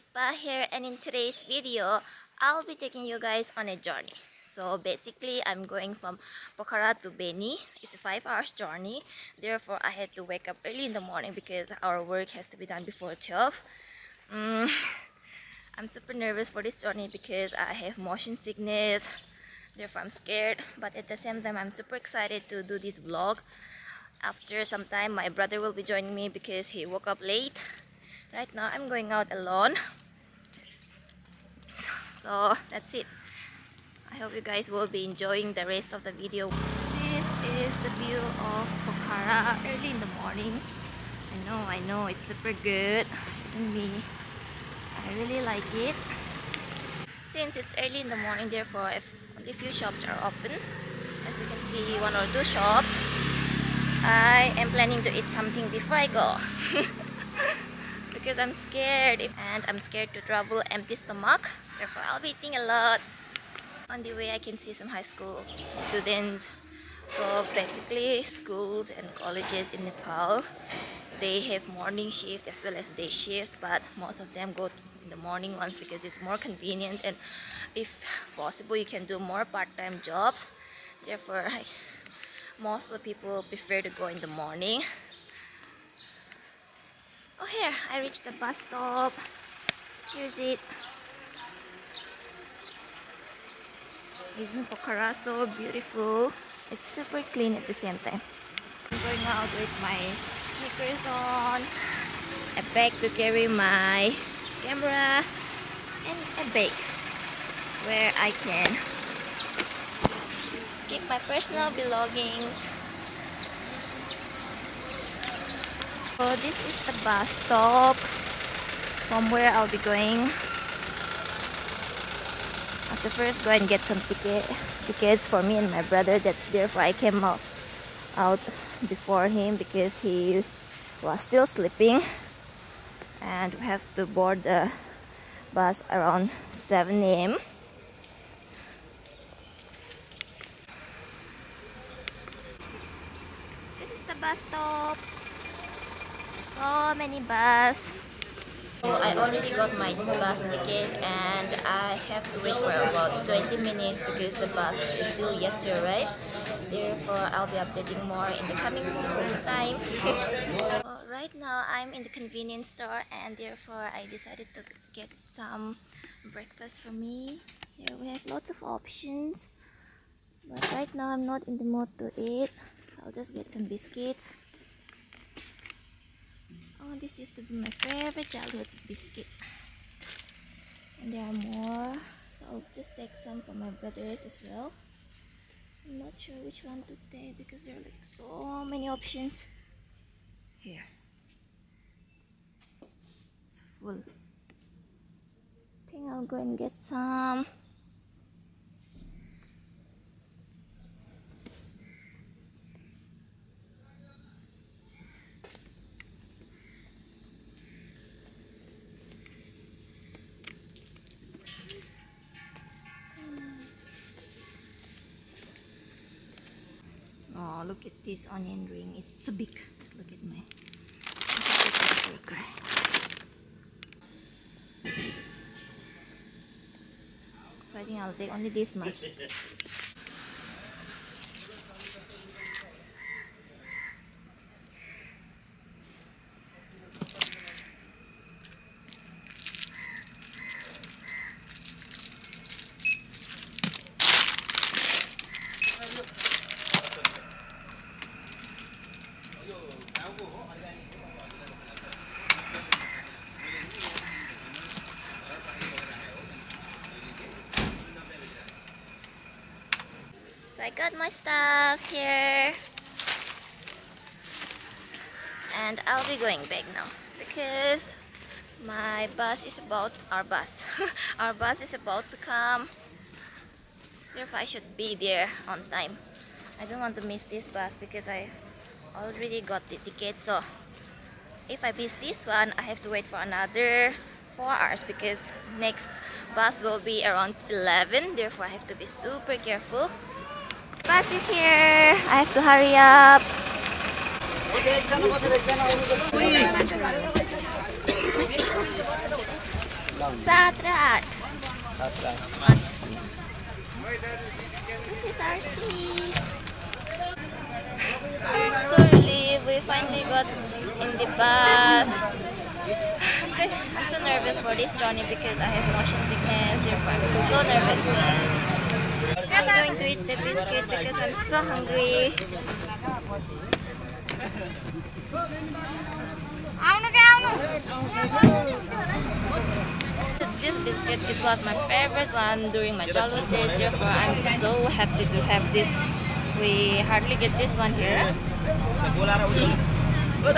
Deepa here and in today's video, I'll be taking you guys on a journey. So basically, I'm going from Pokhara to Beni. It's a 5 hours journey. Therefore, I had to wake up early in the morning because our work has to be done before 12. Mm, I'm super nervous for this journey because I have motion sickness. Therefore, I'm scared. But at the same time, I'm super excited to do this vlog. After some time, my brother will be joining me because he woke up late right now I'm going out alone. So that's it. I hope you guys will be enjoying the rest of the video. This is the view of Pokhara early in the morning. I know I know it's super good. And me I really like it. Since it's early in the morning therefore only few shops are open as you can see one or two shops I am planning to eat something before I go because I'm scared and I'm scared to travel empty stomach. Therefore I'll be eating a lot. On the way I can see some high school students so basically schools and colleges in Nepal. They have morning shift as well as day shift but most of them go in the morning ones because it's more convenient and if possible you can do more part-time jobs. Therefore most of the people prefer to go in the morning Oh here, I reached the bus stop. Here's it. Isn't Pokhara so beautiful? It's super clean at the same time. I'm going out with my sneakers on, a bag to carry my camera, and a bag where I can keep my personal belongings So this is the bus stop from where I'll be going. I have to first go and get some ticket tickets for me and my brother. That's therefore I came out out before him because he was still sleeping and we have to board the bus around 7 a.m. This is the bus stop so many bus. So I already got my bus ticket and I have to wait for about 20 minutes because the bus is still yet to arrive. Therefore I'll be updating more in the coming time. Right now I'm in the convenience store and therefore I decided to get some breakfast for me. Here we have lots of options but right now I'm not in the mood to eat so I'll just get some biscuits Oh, this used to be my favorite childhood biscuit. And there are more. So I'll just take some for my brothers as well. I'm not sure which one to take because there are like so many options. Here. It's full. I think I'll go and get some. Look at this onion ring. It's so big. Let's look at my. So I think I'll take only this much. So I got my stuffs here. And I'll be going back now because my bus is about our bus. our bus is about to come. Therefore I should be there on time. I don't want to miss this bus because I already got the ticket so if I miss this one I have to wait for another 4 hours because next bus will be around 11 therefore I have to be super careful Bus is here. I have to hurry up. Satra. This is our seat. So relieved we finally got in the bus. I'm so, I'm so nervous for this journey because I have motion sickness. Therefore, I'm so nervous. I'm going to eat the biscuit because I'm so hungry. This biscuit it was my favorite one during my childhood days. Therefore, I'm so happy to have this. We hardly get this one here. Bola ra ujung. Oh. So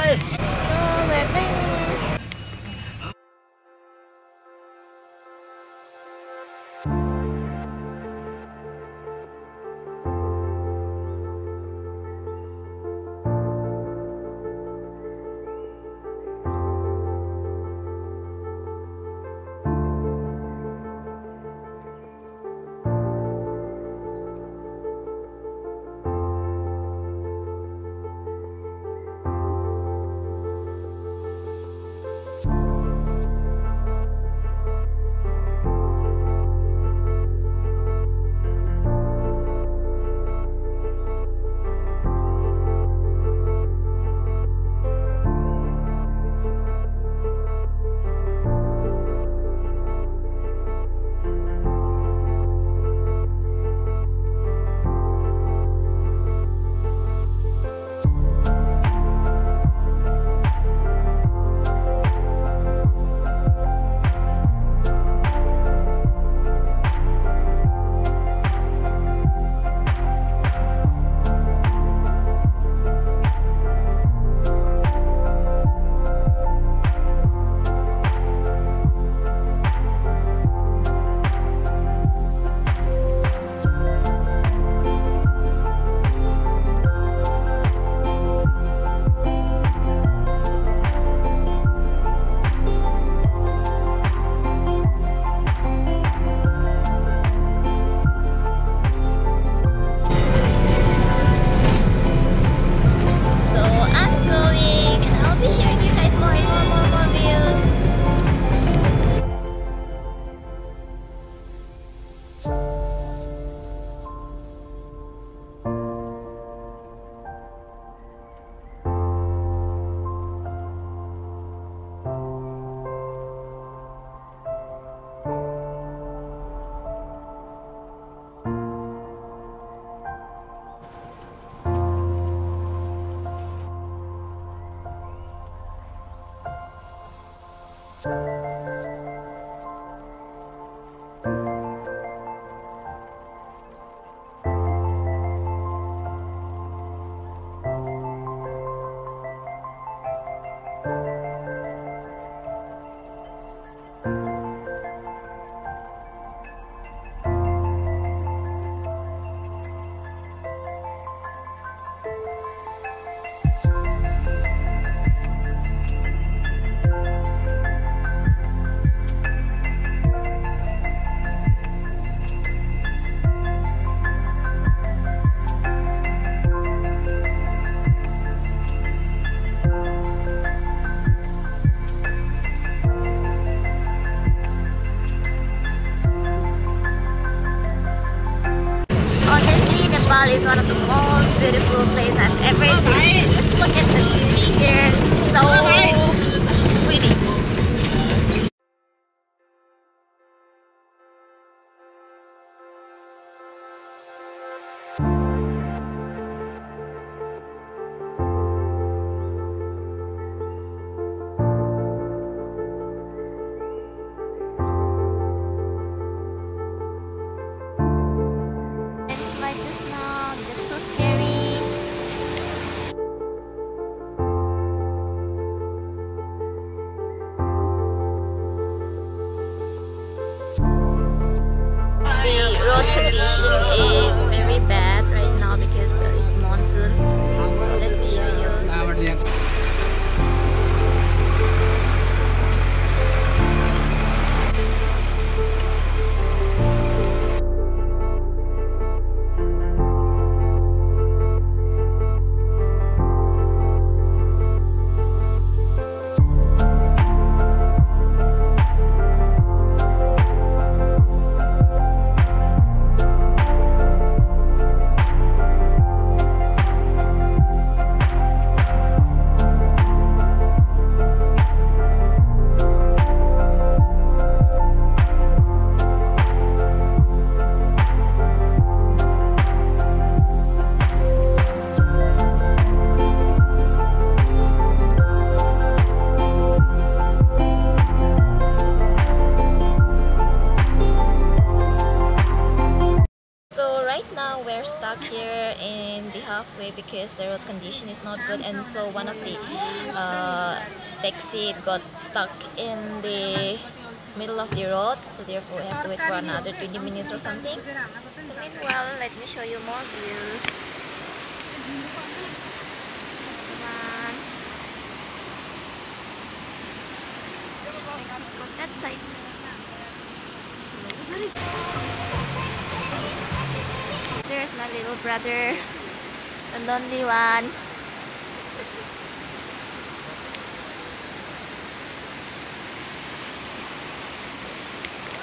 we're Música condition is very bad condition is not good and so one of the uh, taxi got stuck in the middle of the road so therefore we have to wait for another 20 minutes or something. So meanwhile let me show you more views. That side. There's my little brother the lonely one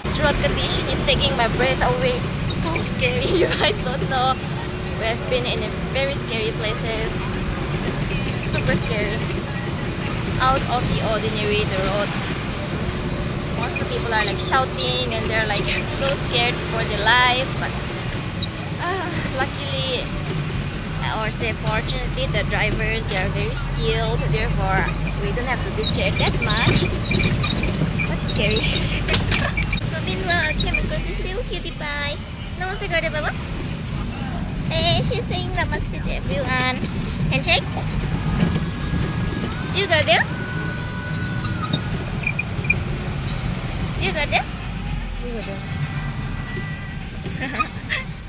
This road condition is taking my breath away. So scary. You guys don't know. We have been in very scary places. Super scary. Out of the ordinary, the roads. Most of the people are like shouting and they're like so scared for their life. But uh, luckily, or say fortunately, the drivers they are very skilled. Therefore, we don't have to be scared that much. But scary. cutie pie. Namaste garde baba. Hey, she's saying namaste to everyone. Handshake. Do you go there? Do you go there? You go there.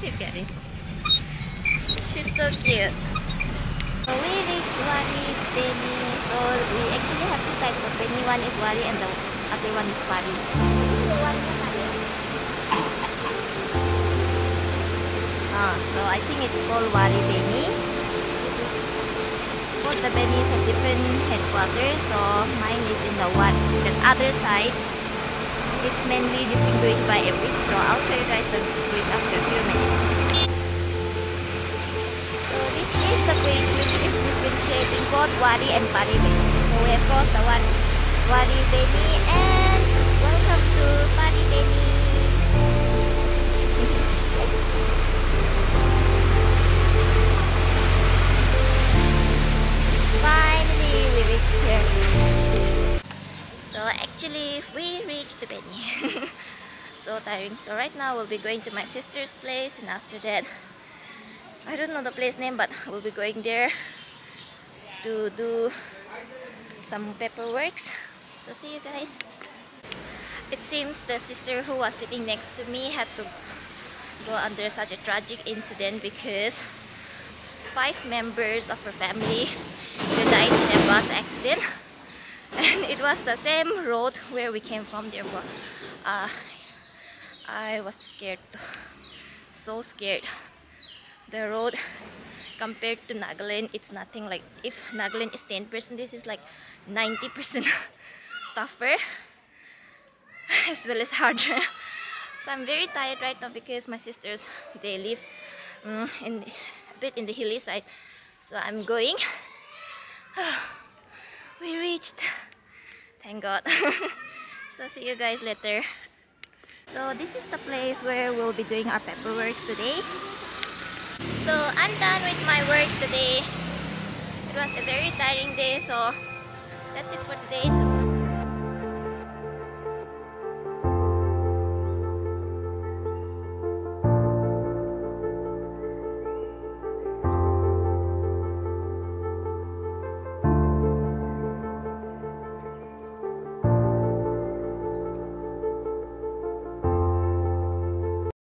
you get it. She's so cute. So we reached Wari Beni. So we actually have two types of Beni. One is Wari and the other one is Pari. Ah, so I think it's called Wari Beni. Both the Benis have different headquarters. So mine is in the one the other side. It's mainly distinguished by a bridge. So I'll show you guys the bridge after a few minutes. So this is the bridge which is differentiating both Wari and Pari Beni. So we have got the one Wari Beni and welcome to Pari Beni. Reached. So actually we reached the Beni. so tiring. So right now we'll be going to my sister's place and after that I don't know the place name, but we'll be going there to do some paperwork. So see you guys. It seems the sister who was sitting next to me had to go under such a tragic incident because five members of her family died in a bus accident. And it was the same road where we came from therefore uh, I was scared so scared. The road compared to Nagaland it's nothing like if Nagaland is 10% this is like 90% tougher as well as harder. So I'm very tired right now because my sisters they live um, in a bit in the hilly side so I'm going we reached thank god so see you guys later so this is the place where we'll be doing our paperwork today so I'm done with my work today. It was a very tiring day, so that's it for today. So